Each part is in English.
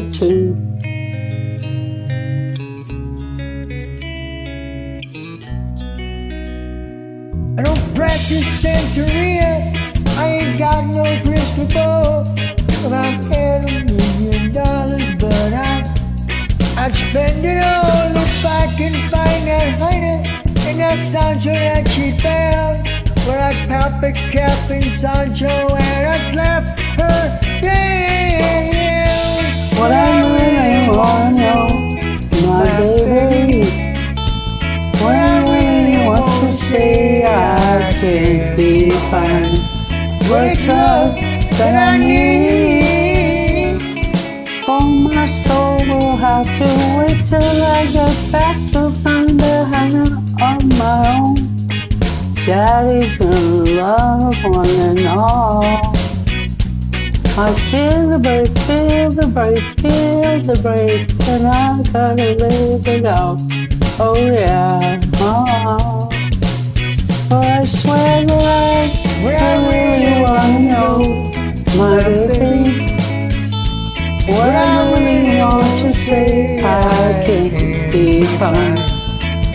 two. I don't practice Santeria. I ain't got no crystal ball. If I had a million dollars, but I, I'd spend it all if I can find that honey and that Sancho that she found. But I'd pop a cap in Sancho can't define. What's love that I need? Oh, my soul will have to wait till I get back to find the hang on my own. Daddy's in love, one and all. I feel the break, feel the break, feel the break, and I gotta live it out. Oh yeah, can't define.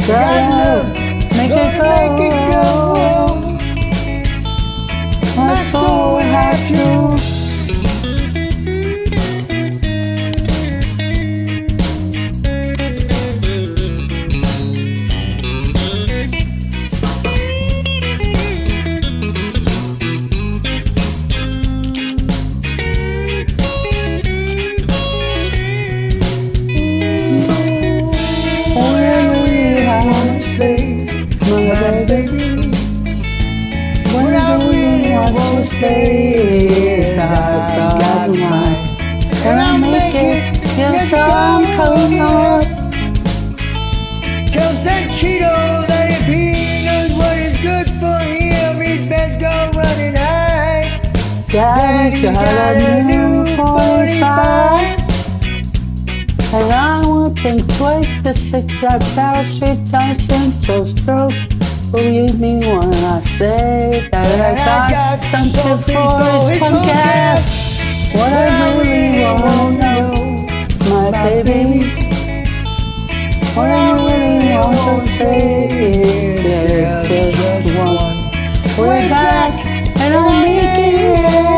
Gotta mine. And I make it, yes, I'm coming. Tell Cheeto that if he knows what is good for him, he'd go running high. Daddy's got a new 45. And I won't think twice to stick that straight down Central's throat. Believe me when I say that I got something for his ass. What I really wanna know, my baby. What I really want to say is there's just one. We're back, and I'm making it